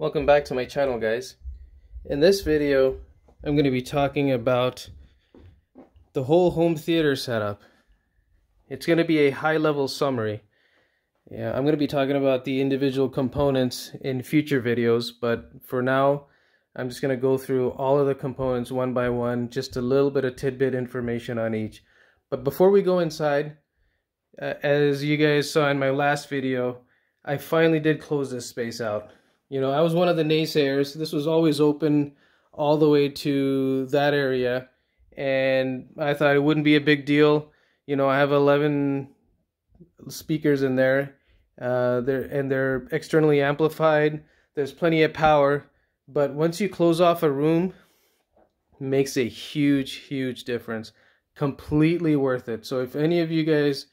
Welcome back to my channel guys. In this video I'm going to be talking about the whole home theater setup. It's going to be a high level summary. Yeah, I'm going to be talking about the individual components in future videos, but for now I'm just going to go through all of the components one by one, just a little bit of tidbit information on each. But before we go inside, uh, as you guys saw in my last video, I finally did close this space out. You know, I was one of the naysayers. This was always open all the way to that area, and I thought it wouldn't be a big deal. You know, I have 11 speakers in there, uh, they're, and they're externally amplified. There's plenty of power, but once you close off a room, makes a huge, huge difference. Completely worth it. So if any of you guys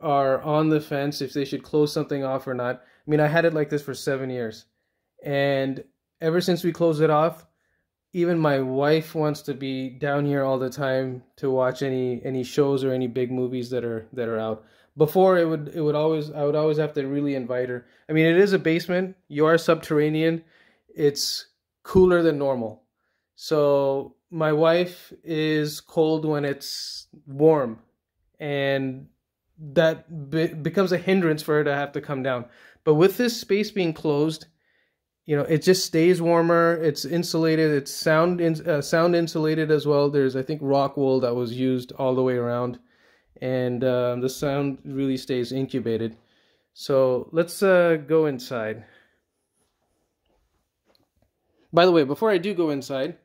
are on the fence if they should close something off or not, I mean, I had it like this for seven years and ever since we closed it off, even my wife wants to be down here all the time to watch any any shows or any big movies that are that are out. Before it would it would always I would always have to really invite her. I mean, it is a basement. You are subterranean. It's cooler than normal. So my wife is cold when it's warm, and that be- becomes a hindrance for her to have to come down. But with this space being closed, you know it just stays warmer it's insulated it's sound in, uh, sound insulated as well. There's i think rock wool that was used all the way around and uh, the sound really stays incubated. So let's uh, go inside. By the way before i do go inside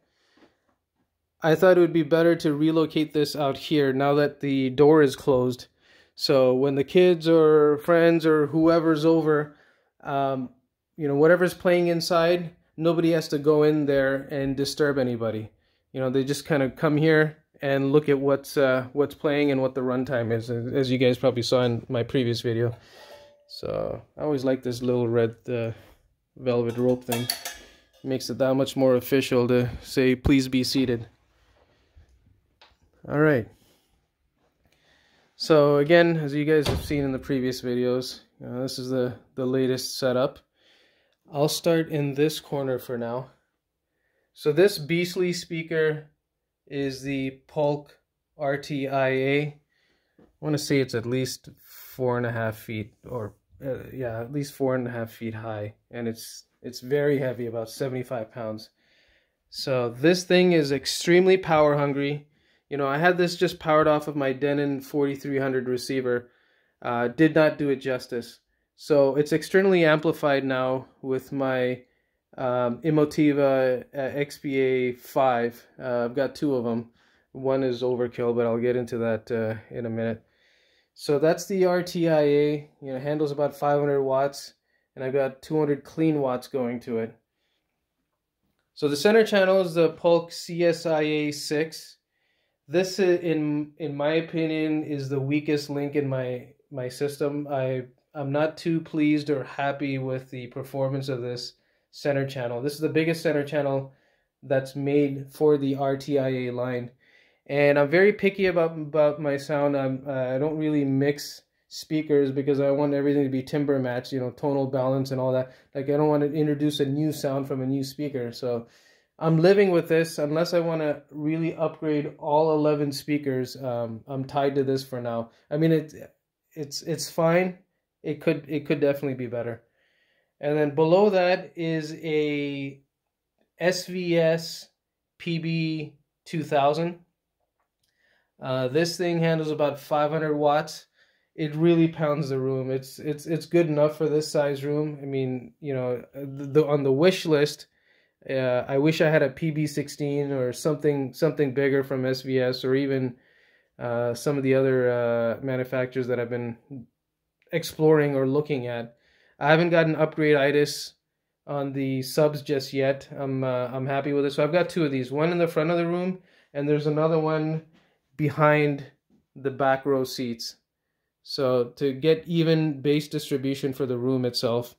i thought it would be better to relocate this out here now that the door is closed. So when the kids or friends or whoever's over um, you know whatever's playing inside nobody has to go in there and disturb anybody. You know they just kind of come here and look at what's uh, what's playing and what the runtime is as you guys probably saw in my previous video. So I always like this little red uh, velvet rope thing. It makes it that much more official to say please be seated. All right. So again as you guys have seen in the previous videos know, this is the the latest setup I'll start in this corner for now. So this beastly speaker is the Polk RTIA. I want to say it's at least four and a half feet or uh, yeah, at least four and a half feet high. And it's, it's very heavy, about 75 pounds. So this thing is extremely power hungry. You know, I had this just powered off of my Denon 4300 receiver. Uh, did not do it justice. So it's externally amplified now with my um, Emotiva uh, XPA 5. Uh, I've got two of them. One is overkill, but I'll get into that uh, in a minute. So that's the RTIA. You know, handles about 500 watts, and I've got 200 clean watts going to it. So the center channel is the Polk CSIA 6. This, in in my opinion, is the weakest link in my my system. I I'm not too pleased or happy with the performance of this center channel. This is the biggest center channel that's made for the RTIA line. And I'm very picky about about my sound. I'm uh, I don't really mix speakers because I want everything to be timbre matched, you know, tonal balance and all that. Like I don't want to introduce a new sound from a new speaker. So I'm living with this unless I want to really upgrade all 11 speakers. Um, I'm tied to this for now. I mean, it, it's, it's fine it could it could definitely be better. And then below that is a SVS PB 2000. Uh, this thing handles about 500 watts. It really pounds the room. It's it's it's good enough for this size room. I mean, you know, the, the on the wish list, uh, I wish I had a PB16 or something something bigger from SVS or even uh, some of the other uh, manufacturers that I've been exploring or looking at. I haven't gotten upgrade itis on the subs just yet. I'm uh, I'm happy with it. So I've got two of these. One in the front of the room, and there's another one behind the back row seats. So to get even bass distribution for the room itself,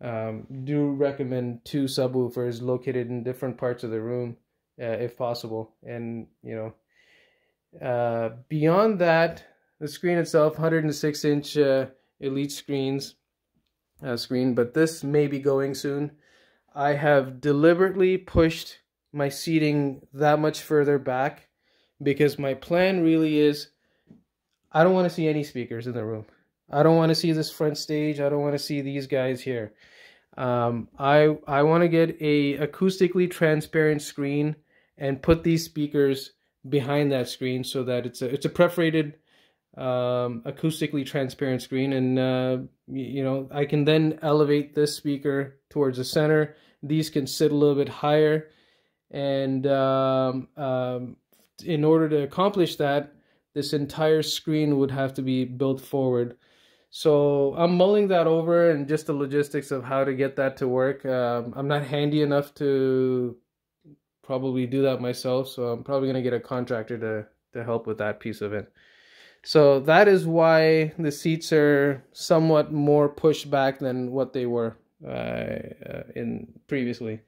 um, do recommend two subwoofers located in different parts of the room, uh, if possible. And you know, uh, beyond that, the screen itself, 106 inch uh, elite screens uh, screen but this may be going soon I have deliberately pushed my seating that much further back because my plan really is I don't want to see any speakers in the room. I don't want to see this front stage. I don't want to see these guys here. Um, I I want to get a acoustically transparent screen and put these speakers behind that screen so that it's a it's a perforated um, acoustically transparent screen. And uh, you know I can then elevate this speaker towards the center. These can sit a little bit higher. And um, um, in order to accomplish that this entire screen would have to be built forward. So I'm mulling that over and just the logistics of how to get that to work. Um, I'm not handy enough to probably do that myself. So I'm probably going to get a contractor to to help with that piece of it so that is why the seats are somewhat more pushed back than what they were uh, uh, in previously.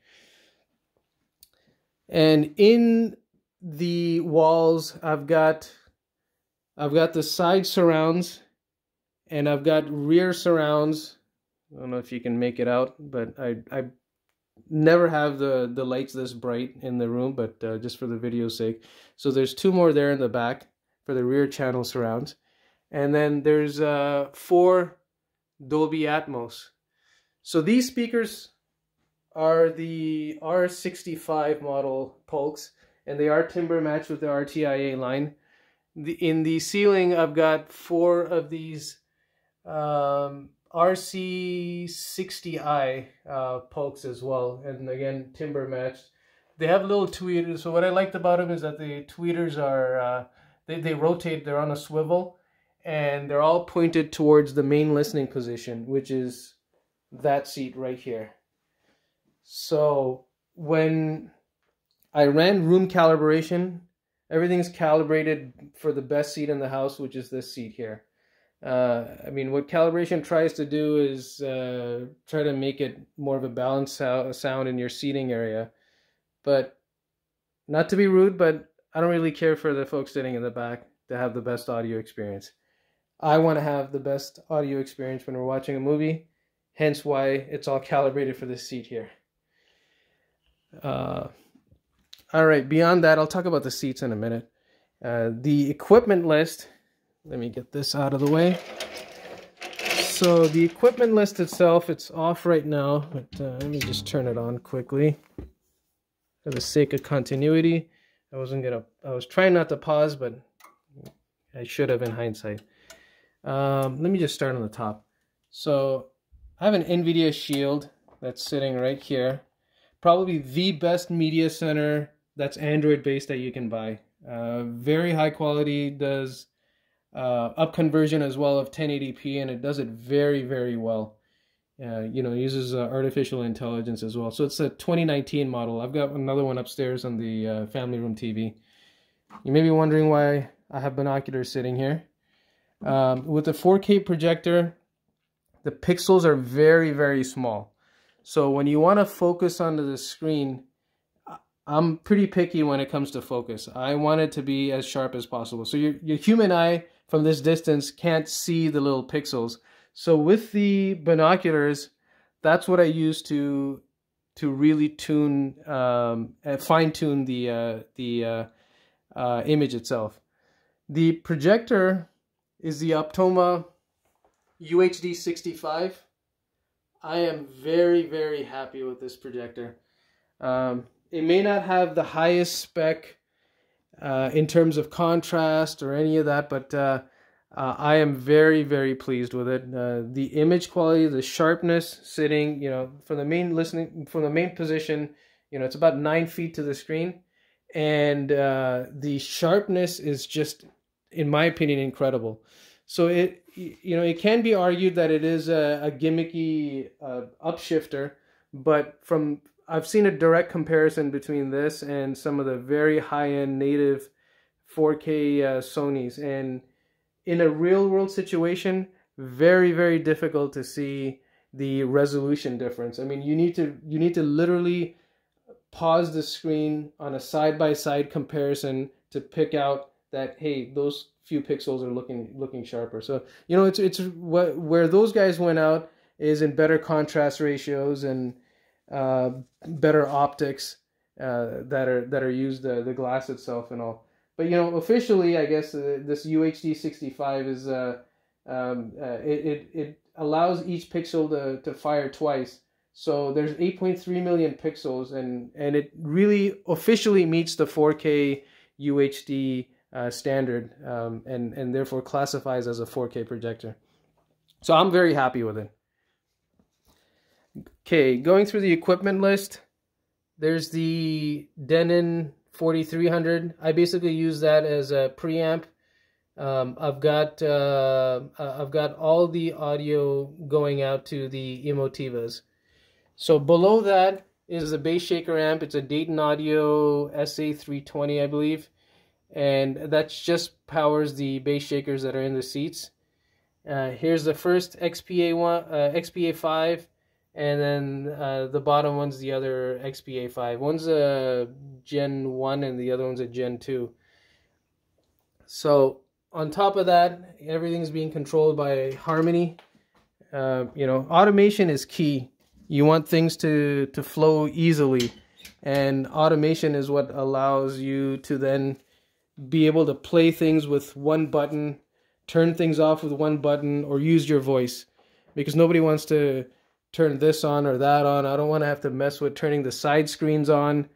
And in the walls, I've got I've got the side surrounds and I've got rear surrounds. I don't know if you can make it out, but I I never have the the lights this bright in the room, but uh, just for the video's sake. So there's two more there in the back for the rear channel surrounds. And then there's uh, four Dolby Atmos. So these speakers are the R65 model Polks, and they are timbre matched with the RTIA line. The, in the ceiling, I've got four of these um, RC60i uh, Polks as well, and again, timbre matched. They have little tweeters, so what I liked about them is that the tweeters are uh, they, they rotate, they're on a swivel, and they're all pointed towards the main listening position, which is that seat right here. So when I ran room calibration, everything's calibrated for the best seat in the house, which is this seat here. Uh, I mean, what calibration tries to do is uh, try to make it more of a balanced sound in your seating area. But not to be rude, but I don't really care for the folks sitting in the back to have the best audio experience. I want to have the best audio experience when we're watching a movie, hence why it's all calibrated for this seat here. Uh, all right, beyond that, I'll talk about the seats in a minute. Uh, the equipment list, let me get this out of the way. So the equipment list itself, it's off right now, but uh, let me just turn it on quickly for the sake of continuity. I wasn't gonna, I was trying not to pause, but I should have in hindsight. Um, let me just start on the top. So I have an NVIDIA Shield that's sitting right here. Probably the best media center that's Android based that you can buy. Uh, very high quality, does uh, up conversion as well of 1080p, and it does it very, very well you know, uses uh, artificial intelligence as well. So it's a 2019 model. I've got another one upstairs on the uh, family room TV. You may be wondering why I have binoculars sitting here. Um, with the 4K projector, the pixels are very, very small. So when you want to focus onto the screen, I'm pretty picky when it comes to focus. I want it to be as sharp as possible. So your, your human eye from this distance can't see the little pixels. So with the binoculars, that's what I use to to really tune, um, uh, fine tune the uh, the uh, uh, image itself. The projector is the Optoma UHD 65. I am very very happy with this projector. Um, it may not have the highest spec uh, in terms of contrast or any of that, but uh, I am very, very pleased with it. Uh, the image quality, the sharpness, sitting, you know, from the main listening, from the main position, you know, it's about nine feet to the screen, and uh, the sharpness is just, in my opinion, incredible. So it, you know, it can be argued that it is a, a gimmicky uh, upshifter, but from I've seen a direct comparison between this and some of the very high-end native 4K uh, Sony's, and in a real world situation, very, very difficult to see the resolution difference. I mean, you need to you need to literally pause the screen on a side by side comparison to pick out that hey, those few pixels are looking looking sharper. So you know, it's it's what where those guys went out is in better contrast ratios and uh, better optics uh, that are that are used the the glass itself and all. But you know, officially, I guess uh, this UHD sixty five is uh, um, uh, it, it it allows each pixel to to fire twice. So there's 8.3 million pixels, and and it really officially meets the 4K UHD uh, standard, um, and and therefore classifies as a 4K projector. So I'm very happy with it. Okay, going through the equipment list, there's the Denon 4300. I basically use that as a preamp. Um, I've got uh, I've got all the audio going out to the Emotivas. So below that is the bass shaker amp. It's a Dayton Audio SA320, I believe, and that just powers the bass shakers that are in the seats. Uh, here's the first XPA one, uh, XPA five and then uh, the bottom one's the other XPA 5. One's a Gen 1 and the other one's a Gen 2. So on top of that, everything's being controlled by Harmony. Uh, you know, automation is key. You want things to, to flow easily. And automation is what allows you to then be able to play things with one button, turn things off with one button, or use your voice. Because nobody wants to turn this on or that on. I don't want to have to mess with turning the side screens on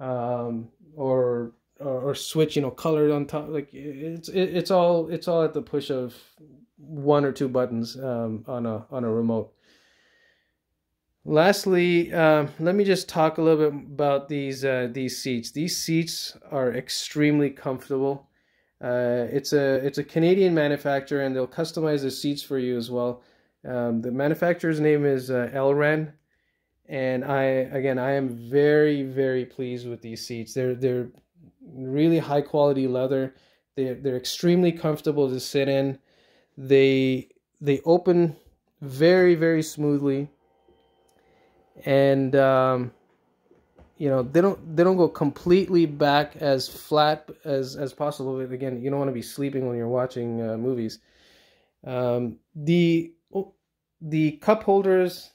um, or, or, or switch, you know, color on top. Like it's it, it's all it's all at the push of one or two buttons um, on a on a remote. Lastly, uh, let me just talk a little bit about these uh, these seats. These seats are extremely comfortable. Uh, it's a it's a Canadian manufacturer, and they'll customize the seats for you as well. Um, the manufacturer's name is uh, Elran, and I again I am very very pleased with these seats. They're they're really high quality leather. They're they're extremely comfortable to sit in. They they open very very smoothly, and um, you know they don't they don't go completely back as flat as as possible. Again, you don't want to be sleeping when you're watching uh, movies. Um, the the cup holders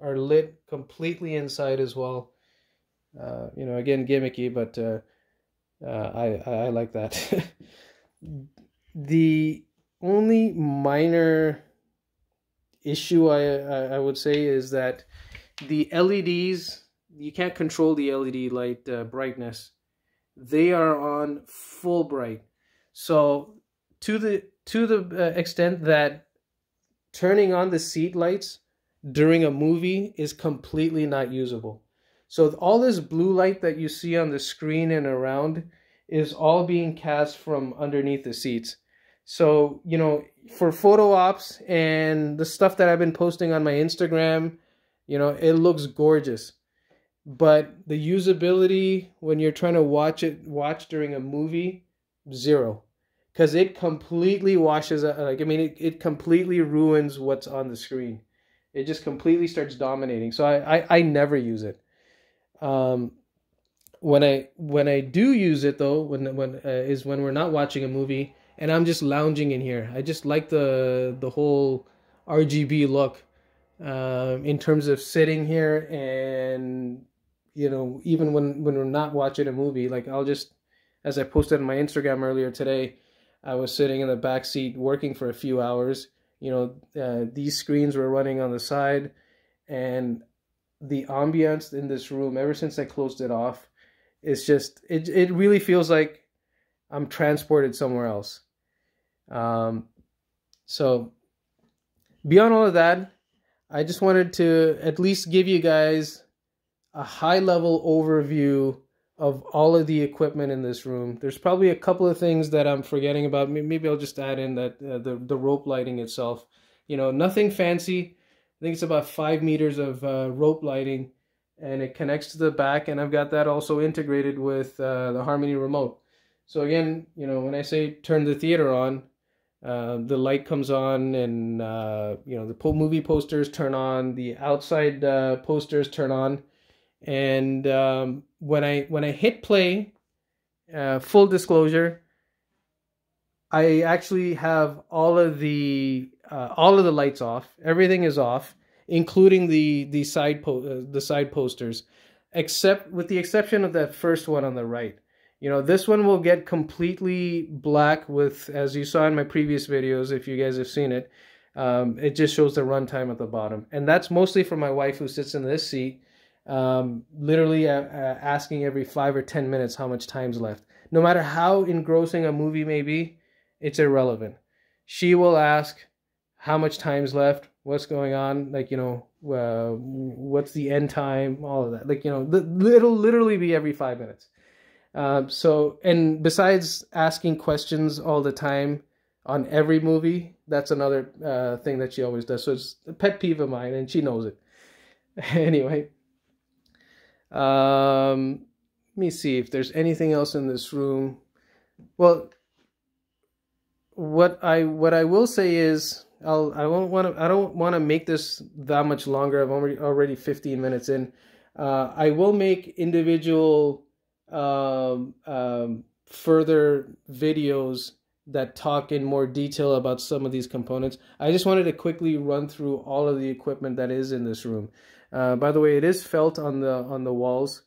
are lit completely inside as well. Uh, you know, again, gimmicky, but uh, uh, I, I like that. the only minor issue I, I, would say is that the LEDs you can't control the LED light uh, brightness. They are on full bright. So to the to the uh, extent that turning on the seat lights during a movie is completely not usable. So all this blue light that you see on the screen and around is all being cast from underneath the seats. So, you know, for photo ops and the stuff that I've been posting on my Instagram, you know, it looks gorgeous. But the usability when you're trying to watch it watch during a movie, zero because it completely washes out like i mean it, it completely ruins what's on the screen. It just completely starts dominating. So i i, I never use it. Um when i when i do use it though when when uh, is when we're not watching a movie and i'm just lounging in here. I just like the the whole rgb look um in terms of sitting here and you know even when when we're not watching a movie like i'll just as i posted on my instagram earlier today I was sitting in the back seat working for a few hours. You know, uh, these screens were running on the side, and the ambience in this room, ever since I closed it off, it's just it. It really feels like I'm transported somewhere else. Um, so beyond all of that, I just wanted to at least give you guys a high level overview of all of the equipment in this room. There's probably a couple of things that I'm forgetting about. Maybe I'll just add in that uh, the the rope lighting itself. You know, nothing fancy. I think it's about five meters of uh, rope lighting, and it connects to the back. And I've got that also integrated with uh, the Harmony remote. So again, you know, when I say turn the theater on, uh, the light comes on, and uh, you know the movie posters turn on, the outside uh, posters turn on and um, when I when I hit play, uh, full disclosure, I actually have all of the uh, all of the lights off. Everything is off, including the the side po- uh, the side posters, except with the exception of that first one on the right. You know, this one will get completely black with, as you saw in my previous videos, if you guys have seen it, um, it just shows the runtime at the bottom. And that's mostly for my wife who sits in this seat, um, literally uh, uh, asking every five or 10 minutes how much time's left. No matter how engrossing a movie may be, it's irrelevant. She will ask how much time's left, what's going on, like, you know, uh, what's the end time, all of that. Like, you know, it'll literally be every five minutes. Uh, so, and besides asking questions all the time on every movie, that's another uh, thing that she always does. So it's a pet peeve of mine, and she knows it. anyway, um, let me see if there's anything else in this room. Well, what I what I will say is I'll I won't want to I don't want to make this that much longer. I'm already already 15 minutes in. Uh, I will make individual um, um, further videos that talk in more detail about some of these components. I just wanted to quickly run through all of the equipment that is in this room. Uh, by the way, it is felt on the on the walls.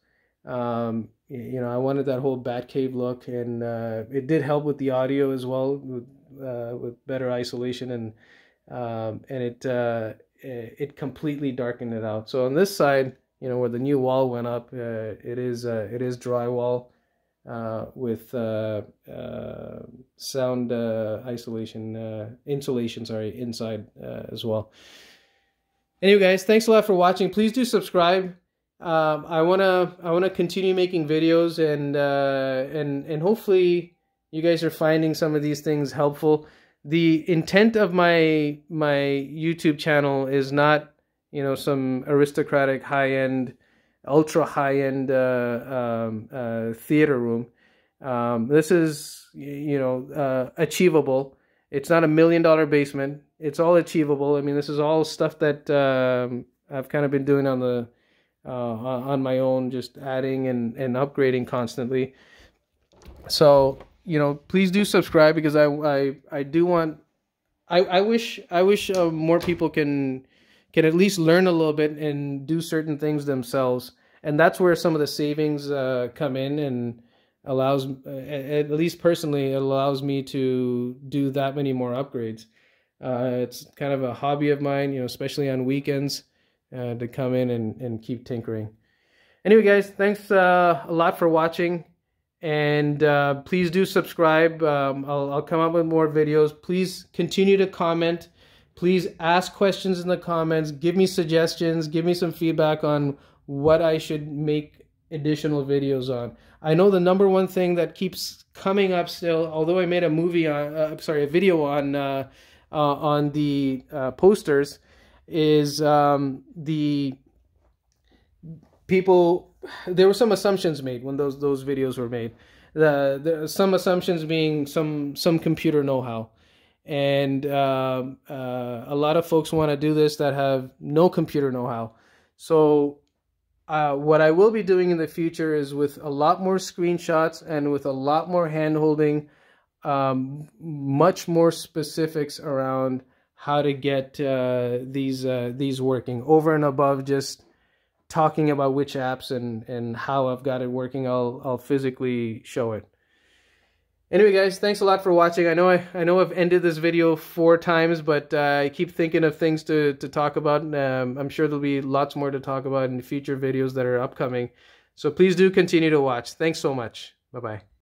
Um, you know, I wanted that whole Batcave look, and uh, it did help with the audio as well, with, uh, with better isolation, and um, and it uh, it completely darkened it out. So on this side, you know where the new wall went up uh, it is uh, it is drywall with sound isolation insulation sorry inside as well anyway guys thanks a lot for watching. Please do subscribe. Um, I wanna I wanna continue making videos and and and hopefully you guys are finding some of these things helpful. The intent of my my YouTube channel is not you know some aristocratic high end ultra high end uh, um, uh, theater room. Um, this is you know uh, achievable it's not a million dollar basement. It's all achievable. I mean this is all stuff that um, i've kind of been doing on the uh, on my own just adding and, and upgrading constantly. So you know please do subscribe because i i, I do want I, I wish I wish uh, more people can can at least learn a little bit and do certain things themselves. And that's where some of the savings uh, come in and allows, at least personally, it allows me to do that many more upgrades. Uh, it's kind of a hobby of mine, you know, especially on weekends, uh, to come in and, and keep tinkering. Anyway, guys, thanks uh, a lot for watching. And uh, please do subscribe. Um, I'll, I'll come up with more videos. Please continue to comment Please ask questions in the comments. Give me suggestions. Give me some feedback on what I should make additional videos on. I know the number one thing that keeps coming up still, although I made a movie on, uh, sorry, a video on uh, uh, on the uh, posters, is um, the people. There were some assumptions made when those those videos were made. The, the some assumptions being some some computer know-how and uh, uh, a lot of folks want to do this that have no computer know-how. So uh, what I will be doing in the future is with a lot more screenshots and with a lot more hand-holding, um, much more specifics around how to get uh, these uh, these working over and above just talking about which apps and and how I've got it working. I'll I'll physically show it. Anyway, guys, thanks a lot for watching. I know I, I know I've ended this video four times, but uh, I keep thinking of things to, to talk about. Um, I'm sure there'll be lots more to talk about in future videos that are upcoming. So please do continue to watch. Thanks so much. Bye-bye.